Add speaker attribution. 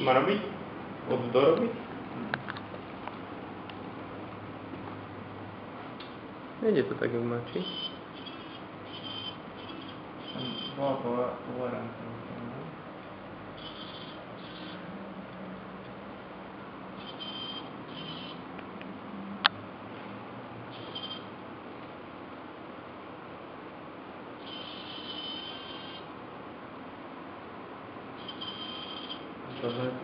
Speaker 1: Ma robiť? Od dorobiť? Nejde to tak, jak má, či?
Speaker 2: Tam bola tole-
Speaker 1: Uhum.